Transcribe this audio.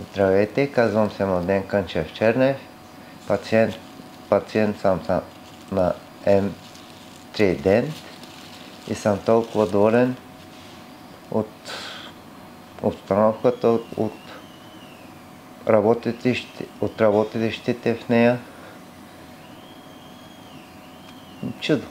Здравейте, казвам се Младен Кънчев Чернев, пациент, пациент съм, съм на М3 ден и съм толкова доволен от обстановката, от, от, работещите, от работещите в нея. Чудо!